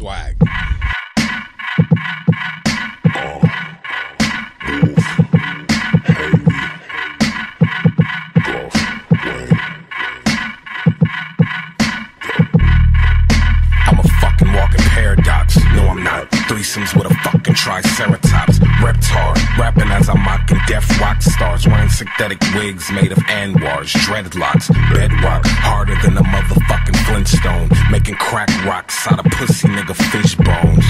Swag. I'm a fucking walking paradox. No, I'm not. Threesomes with a fucking triceratops. Reptar, rapping as I'm mocking death rock stars. Wearing synthetic wigs made of anwars, dreadlocks, bedrock, harder than a Flintstone. Crack rocks out of pussy nigga fish bones.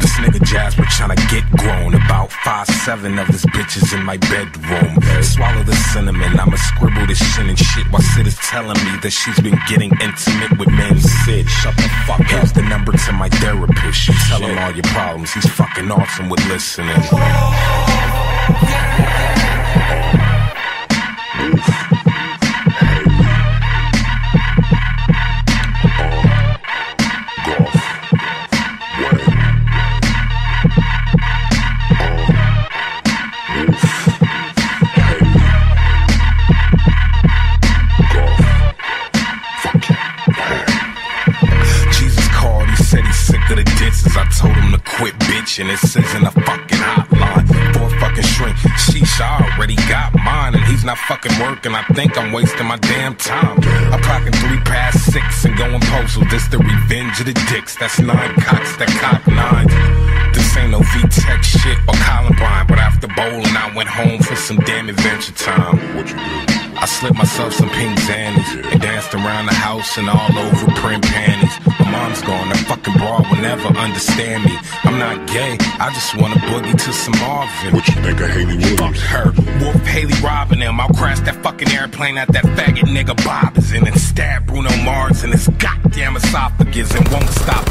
This nigga Jasper tryna get grown. About five seven of his bitches in my bedroom. Swallow the cinnamon. I'ma scribble this shit and shit while Sid is telling me that she's been getting intimate with men. Sid, shut the fuck up. Here's the number to my therapist. You tell him all your problems. He's fucking awesome with listening. Jesus said he's sick of the disses. I told him to quit bitching. This isn't a fucking hotline Four fucking shrink. Sheesh, I already got mine, and he's not fucking working. I think I'm wasting my damn time. I'm clocking three past six and going postal. This the revenge of the dicks. That's nine cocks that cock nines. This ain't no V-Tech shit or Columbine, but after bowling, I went home for some damn adventure time. What you do? I slipped myself some pink zannies and danced around the house in all over print panties. My mom's gone, that fucking broad will never understand me. I'm not gay, I just wanna boogie to some Marvin. What you think of Haley Williams? Fuck her. Wolf Haley robbing him. I'll crash that fucking airplane at that faggot nigga Bob is in and stab Bruno Mars in his goddamn esophagus and won't stop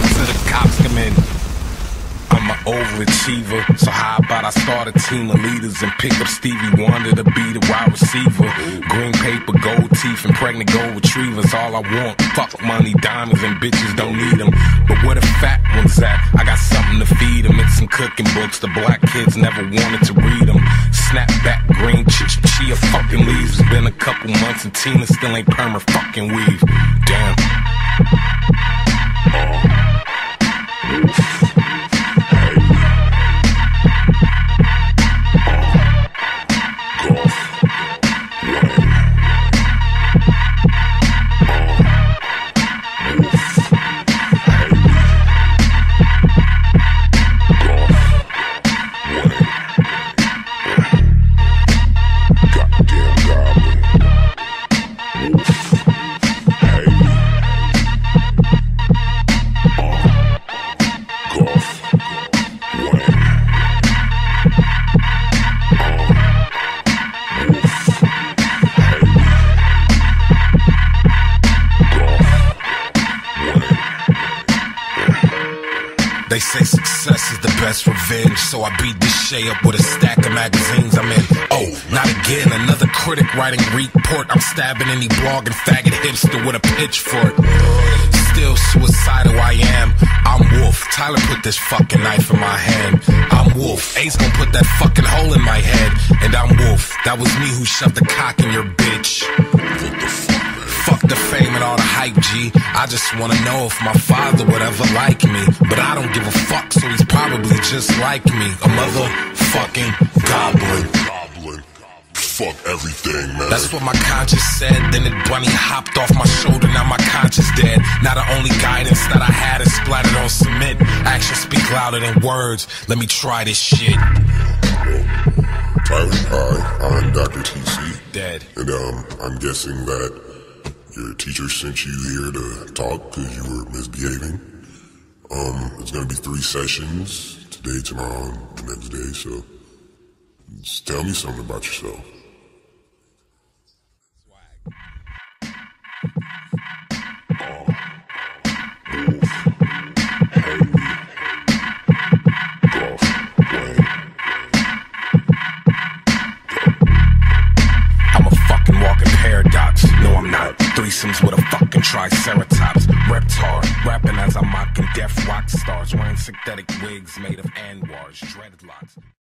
I'm an overachiever, so how about I start a team of leaders and pick up Stevie Wonder to be the wide receiver? Green paper, gold teeth, and pregnant gold retrievers, all I want. Fuck money, diamonds, and bitches don't need them. But where the fat ones at? I got something to feed them. It's some cooking books. The black kids never wanted to read them. Snapback, green ch- chia fucking leaves. It's been a couple months and Tina still ain't perma fucking weave. Damn. Goddamn the best revenge, so I beat this Shay up with a stack of magazines I'm in. Oh, not again, another critic writing report. I'm stabbing any blogging faggot hipster with a pitchfork. Still suicidal I am. I'm Wolf. Tyler put this fucking knife in my hand. I'm Wolf. Ace gonna put that fucking hole in my head. And I'm Wolf. That was me who shoved the cock in your bitch. The fame and all the hype, G. I just wanna know if my father would ever like me. But I don't give a fuck, so he's probably just like me. A motherfucking goblin. Goblin. Fuck everything, man. That's what my conscience said. Then it bunny hopped off my shoulder. Now my conscience dead. Now the only guidance that I had is splattered on cement. Actions speak louder than words. Let me try this shit. Tyler, hi, I'm Dr. TC. Dead. And um, I'm guessing that your teacher sent you here to talk because you were misbehaving. Um, it's gonna be three sessions today, tomorrow, and the next day. So, just tell me something about yourself. Threesomes with a fucking triceratops. Reptar, rapping as I'm mocking death rock stars. Wearing synthetic wigs made of anwars, dreadlocks.